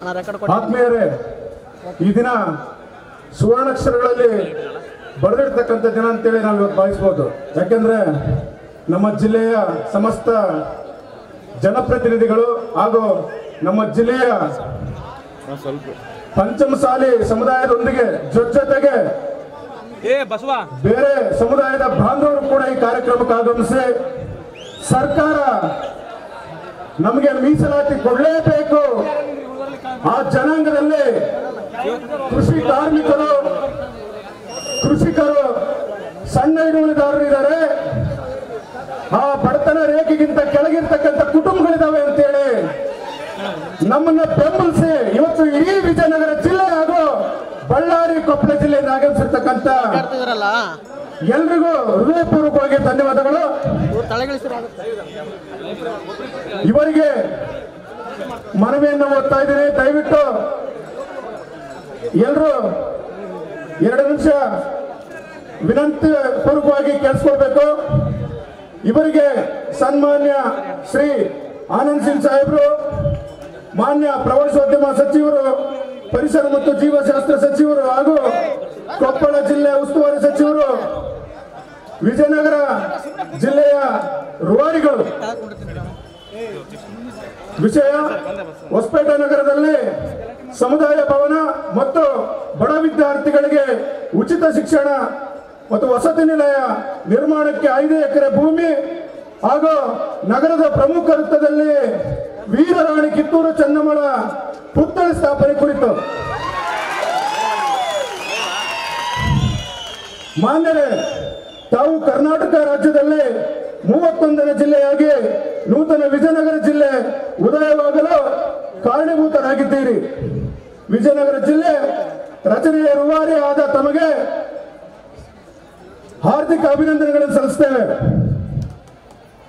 ಆತ್ಮೀಯರೇ ಈ ದಿನ ಸುವರ್ಣಾಕ್ಷರಗಳಲ್ಲಿ ಬರೆದಿರ್ತಕ್ಕಂಥ ದಿನ ಅಂತೇಳಿ ನಾವು ಇವತ್ತು ಭಾವಿಸ್ಬೋದು. ಯಾಕೆಂದ್ರೆ ನಮ್ಮ ಜಿಲ್ಲೆಯ ಸಮಸ್ತ ಜನಪ್ರತಿನಿಧಿಗಳು ಹಾಗೂ ನಮ್ಮ ಜಿಲ್ಲೆಯ ಪಂಚಮಸಾಲಿ ಸಮುದಾಯದೊಂದಿಗೆ ಜೊತೆ ಜೊತೆಗೆ ಏ ಬಸವ. ಬೇರೆ ಸಮುದಾಯದ ಬಾಂಧವರು ಕೂಡ ಈ ಕಾರ್ಯಕ್ರಮಕ್ಕೆ ಆಗಮಿಸಿ ಸರ್ಕಾರ ನಮಗೆ ಮೀಸಲಾತಿ ಕೊಡಲೇಬೇಕು. ಆ ಜನಾಂಗದಲ್ಲಿ ಕೃಷಿ ಕಾರ್ಮಿಕರು ಕೃಷಿಕರು ಸಣ್ಣ ಹಿಡುವಳಿದಾರರು ಇದ್ದಾರೆ. ಆ ಬಡತನ ರೇಖೆಗಿಂತ ಕೆಳಗಿರ್ತಕ್ಕಂಥ ಕುಟುಂಬಗಳಿದಾವೆ ಅಂತೇಳಿ ನಮ್ಮನ್ನ ಬೆಂಬಲಿಸಿ ಇವತ್ತು ಇಡೀ ವಿಜಯನಗರ ಜಿಲ್ಲೆ ಹಾಗೂ ಬಳ್ಳಾರಿ ಕೊಪ್ಪಳ ಜಿಲ್ಲೆಯಿಂದ ಆಗಮಿಸಿರ್ತಕ್ಕಂಥ ಎಲ್ರಿಗೂ ಹೃದಯಪೂರ್ವಕವಾಗಿ ಧನ್ಯವಾದಗಳು. ಇವರಿಗೆ ಮನವಿಯನ್ನು ಓದ್ತಾ ಇದ್ದೀನಿ. ದಯವಿಟ್ಟು ಎಲ್ಲರೂ ಎರಡು ನಿಮಿಷ ವಿನಂತಿ ಪೂರ್ವಕವಾಗಿ ಕೇಳಿಸ್ಕೊಳ್ಬೇಕು. ಇವರಿಗೆ ಸನ್ಮಾನ್ಯ ಶ್ರೀ ಆನಂದ್ ಸಿಂಗ್ ಸಾಹೇಬ್ರು, ಮಾನ್ಯ ಪ್ರವಾಸೋದ್ಯಮ ಸಚಿವರು, ಪರಿಸರ ಮತ್ತು ಜೀವಶಾಸ್ತ್ರ ಸಚಿವರು ಹಾಗೂ ಕೊಪ್ಪಳ ಜಿಲ್ಲೆ ಉಸ್ತುವಾರಿ ಸಚಿವರು, ವಿಜಯನಗರ ಜಿಲ್ಲೆಯ ರೂವಾರಿಗಳು. ವಿಷಯ ಹೊಸಪೇಟೆ ನಗರದಲ್ಲಿ ಸಮುದಾಯ ಭವನ ಮತ್ತು ಬಡ ವಿದ್ಯಾರ್ಥಿಗಳಿಗೆ ಉಚಿತ ಶಿಕ್ಷಣ ಮತ್ತು ವಸತಿ ನಿಲಯ ನಿರ್ಮಾಣಕ್ಕೆ ಐದು ಎಕರೆ ಭೂಮಿ ಹಾಗೂ ನಗರದ ಪ್ರಮುಖ ವೃತ್ತದಲ್ಲಿ ವೀರರಾಣಿ ಕಿತ್ತೂರು ಚೆನ್ನಮ್ಮಳ ಪುತ್ಥಳಿ ಸ್ಥಾಪನೆ ಕುರಿತು. ಮಾನ್ಯರೇ, ತಾವು ಕರ್ನಾಟಕ ರಾಜ್ಯದಲ್ಲಿ ಮೂವತ್ತೊಂದನೇ ಜಿಲ್ಲೆಯಾಗಿ ನೂತನ ವಿಜಯನಗರ ಜಿಲ್ಲೆ ಉದಯವಾಗಲು ಕಾರಣೀಭೂತರಾಗಿದ್ದೀರಿ. ವಿಜಯನಗರ ಜಿಲ್ಲೆ ರಚನೆಯ ರೂವಾರಿ ಆದ ತಮಗೆ ಹಾರ್ದಿಕ ಅಭಿನಂದನೆಗಳನ್ನು ಸಲ್ಲಿಸ್ತೇವೆ.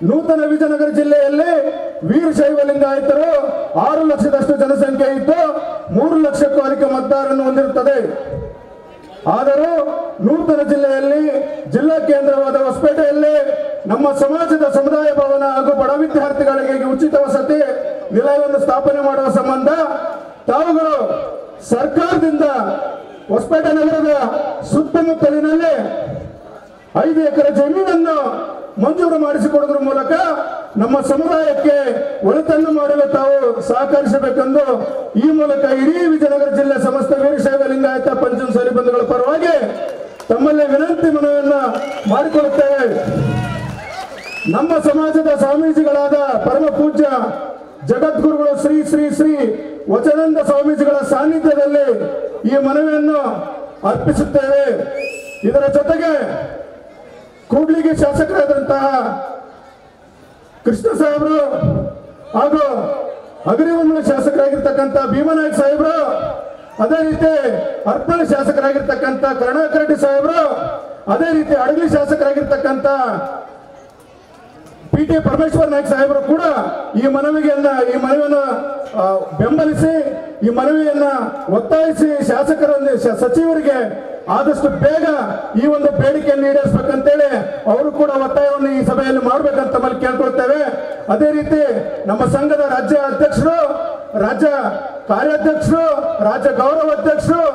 ನೂತನ ವಿಜಯನಗರ ಜಿಲ್ಲೆಯಲ್ಲಿ ವೀರಶೈವ ಲಿಂಗಾಯತರು ಆರು ಲಕ್ಷದಷ್ಟು ಜನಸಂಖ್ಯೆ ಇದ್ದು ಮೂರು ಲಕ್ಷಕ್ಕೂ ಅಧಿಕ ಮತದಾರರನ್ನು ಹೊಂದಿರುತ್ತದೆ. ಆದರೂ ನೂತನ ಜಿಲ್ಲೆಯಲ್ಲಿ ಜಿಲ್ಲಾ ಕೇಂದ್ರವಾದ ಹೊಸಪೇಟೆಯಲ್ಲಿ ನಮ್ಮ ಸಮಾಜದ ಸಮುದಾಯ ಭವನ ಹಾಗೂ ಬಡ ವಿದ್ಯಾರ್ಥಿಗಳಿಗೆ ಉಚಿತ ವಸತಿ ನಿಲಯವನ್ನು ಸ್ಥಾಪನೆ ಮಾಡುವ ಸಂಬಂಧ ತಾವುಗಳು ಸರ್ಕಾರದಿಂದ ಹೊಸಪೇಟೆ ನಗರದ ಸುತ್ತಮುತ್ತಲಿನಲ್ಲಿ ಐದು ಎಕರೆ ಜಮೀನನ್ನು ಮಂಜೂರು ಮಾಡಿಸಿಕೊಡೋದ್ರ ಮೂಲಕ ನಮ್ಮ ಸಮುದಾಯಕ್ಕೆ ಒಳಿತನ್ನು ಮಾಡಲು ತಾವು ಸಹಕರಿಸಬೇಕೆಂದು ಈ ಮೂಲಕ ಇಡೀ ವಿಜಯನಗರ ಜಿಲ್ಲೆ ಸಮಸ್ತ ವೀರಶೈವ ಲಿಂಗಾಯತ ಪಂಚಮಸಾಲಿ ಬಂಧುಗಳ ಪರವಾಗಿ ತಮ್ಮಲ್ಲಿ ವಿನಂತಿ ಮನವಿಯನ್ನು ಮಾಡಿಕೊಳ್ಳುತ್ತೇವೆ. ನಮ್ಮ ಸಮಾಜದ ಸ್ವಾಮೀಜಿಗಳಾದ ಪರಮ ಪೂಜ್ಯ ಜಗದ್ಗುರುಗಳು ಶ್ರೀ ಶ್ರೀ ಶ್ರೀ ವಚನಂದ ಸ್ವಾಮೀಜಿಗಳ ಸಾನ್ನಿಧ್ಯದಲ್ಲಿ ಈ ಮನವಿಯನ್ನು ಅರ್ಪಿಸುತ್ತೇವೆ. ಇದರ ಜೊತೆಗೆ ಕೂಡ್ಲಿಗೆ ಶಾಸಕರಾದಂತಹ ಕೃಷ್ಣ ಸಾಹೇಬರು ಹಾಗೂ ಅಗ್ರಿಬೊಮ್ಮಳ ಶಾಸಕರಾಗಿರ್ತಕ್ಕಂಥ ಭೀಮನಾಯಕ್ ಸಾಹೇಬರು, ಅದೇ ರೀತಿ ಅರ್ಪಣ ಶಾಸಕರಾಗಿರ್ತಕ್ಕಂಥ ಕರುಣಾಕರ್ ರೆಡ್ಡಿ ಸಾಹೇಬರು, ಅದೇ ರೀತಿ ಅಡಗಲಿ ಶಾಸಕರಾಗಿರ್ತಕ್ಕಂಥ ಪಿ ಟಿ ಪರಮೇಶ್ವರ್ ನಾಯ್ಕ ಸಾಹೇಬರು ಕೂಡ ಈ ಮನವಿಗೆಲ್ಲ ಈ ಮನವಿಯನ್ನು ಬೆಂಬಲಿಸಿ ಈ ಮನವಿಯನ್ನ ಒತ್ತಾಯಿಸಿ ಶಾಸಕರ ಸಚಿವರಿಗೆ ಆದಷ್ಟು ಬೇಗ ಈ ಒಂದು ಬೇಡಿಕೆಯನ್ನು ಈಡೇರಿಸಬೇಕಂತೇಳಿ ಅವರು ಕೂಡ ಒತ್ತಾಯವನ್ನು ಈ ಸಭೆಯಲ್ಲಿ ಮಾಡಬೇಕಂತ ತಮ್ಮಲ್ಲಿ ಕೇಳ್ಕೊಳ್ತೇವೆ. ಅದೇ ರೀತಿ ನಮ್ಮ ಸಂಘದ ರಾಜ್ಯ ಅಧ್ಯಕ್ಷರು, ರಾಜ್ಯ ಕಾರ್ಯಾಧ್ಯಕ್ಷರು, ರಾಜ್ಯ ಗೌರವ ಅಧ್ಯಕ್ಷರು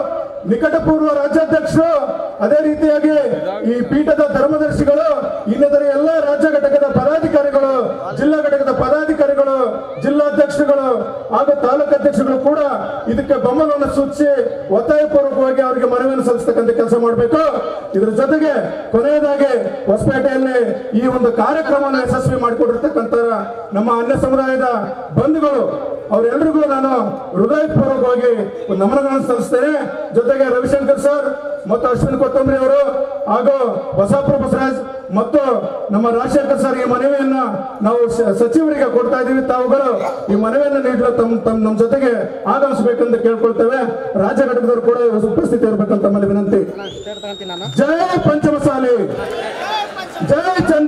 ನಿಕಟಪೂರ್ವ ರಾಜ್ಯಾಧ್ಯಕ್ಷರು ಅದೇ ರೀತಿಯಾಗಿ ಈ ಪೀಠದ ಧರ್ಮದರ್ಶಿಗಳು, ಇನ್ನಿತರ ಎಲ್ಲ ರಾಜ್ಯ ಘಟಕದ ಪದಾಧಿಕಾರಿಗಳು, ಜಿಲ್ಲಾ ಘಟಕದ ಪದಾಧಿಕಾರಿಗಳು, ಜಿಲ್ಲಾಧ್ಯಕ್ಷರುಗಳು ಹಾಗೂ ತಾಲೂಕು ಅಧ್ಯಕ್ಷರುಗಳು ಕೂಡ ಇದಕ್ಕೆ ಬೆಂಬಲವನ್ನು ಸೂಚಿಸಿ ಒತ್ತಾಯಪೂರ್ವಕವಾಗಿ ಅವರಿಗೆ ಮನವಿಯನ್ನು ಸಲ್ಲಿಸ್ತಕ್ಕಂಥ ಕೆಲಸ ಮಾಡಬೇಕು. ಇದರ ಜೊತೆಗೆ ಕೊನೆಯದಾಗಿ ಹೊಸಪೇಟೆಯಲ್ಲಿ ಈ ಒಂದು ಕಾರ್ಯಕ್ರಮವನ್ನು ಯಶಸ್ವಿ ಮಾಡಿಕೊಟ್ಟಿರ್ತಕ್ಕಂಥ ನಮ್ಮ ಅನ್ಯ ಸಮುದಾಯದ ಬಂಧುಗಳು ಅವರೆಲ್ಲರಿಗೂ ನಾನು ಹೃದಯಪೂರ್ವಕವಾಗಿ ನಮನಗಳನ್ನು ಸಲ್ಲಿಸ್ತೇನೆ. ಜೊತೆಗೆ ರವಿಶಂಕರ್ ಸರ್ ಮತ್ತು ಅಶ್ವಿನ್ ಕೊತ್ತಂಬರಿ ಅವರು ಹಾಗೂ ಬಸಾಪುರ ಬಸರಾಜ್ ಮತ್ತು ನಮ್ಮ ರಾಜಶೇಖರ್ ಸರ್ ಈ ಮನವಿಯನ್ನ ನಾವು ಸಚಿವರಿಗೆ ಕೊಡ್ತಾ ಇದ್ದೀವಿ. ತಾವುಗಳು ಈ ಮನವಿಯನ್ನು ನೀಡಲು ತಮ್ಮ ತಮ್ಮ, ನಮ್ಮ ಜೊತೆಗೆ ಆಗಮಿಸಬೇಕೆಂದು ಕೇಳ್ಕೊಳ್ತೇವೆ. ರಾಜ ಘಟಕದವರು ಕೂಡ ಉಪಸ್ಥಿತಿ ಇರಬೇಕಂತ ಮನೆ ವಿನಂತಿ. ಜಯ ಪಂಚಮಸಾಲಿ. ಜಯ ಚಂದ್ರ